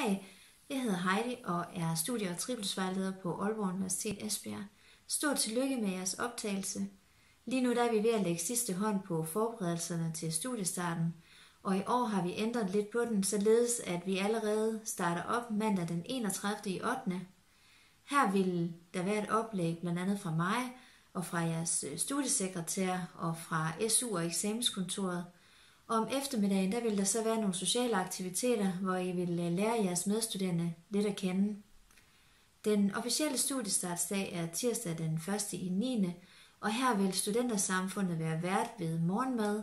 Hej, jeg hedder Heidi og er studie- og trivselsvejleder på Aalborg Universitet Esbjerg. Stort tillykke med jeres optagelse. Lige nu der er vi ved at lægge sidste hånd på forberedelserne til studiestarten, og i år har vi ændret lidt på den, således at vi allerede starter op mandag den 31. i 8. Her vil der være et oplæg blandt andet fra mig og fra jeres øh, studiesekretær og fra SU og eksamenskontoret – og om eftermiddagen, der vil der så være nogle sociale aktiviteter, hvor I vil øh, lære jeres medstuderende lidt at kende. Den officielle studiestartsdag er tirsdag den 1. i 9. Og her vil studentersamfundet være vært ved morgenmad,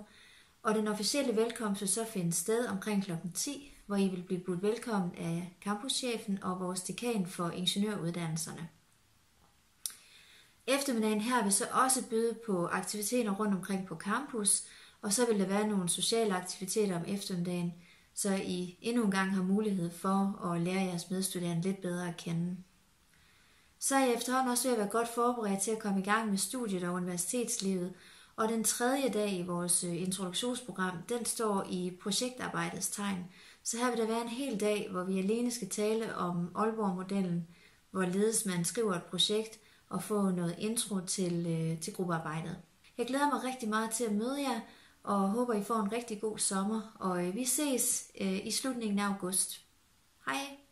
og den officielle velkomst vil så finde sted omkring kl. 10, hvor I vil blive budt velkommen af campuschefen og vores dekan for ingeniøruddannelserne. Eftermiddagen her vil så også byde på aktiviteter rundt omkring på campus, og så vil der være nogle sociale aktiviteter om eftermiddagen, så I endnu en gang har mulighed for at lære jeres medstuderende lidt bedre at kende. Så er I efterhånden også ved at være godt forberedt til at komme i gang med studiet og universitetslivet, og den tredje dag i vores øh, introduktionsprogram, den står i projektarbejdets tegn. Så her vil der være en hel dag, hvor vi alene skal tale om Aalborg-modellen, hvorledes man skriver et projekt og få noget intro til, øh, til gruppearbejdet. Jeg glæder mig rigtig meget til at møde jer, og håber, I får en rigtig god sommer. Og øh, vi ses øh, i slutningen af august. Hej!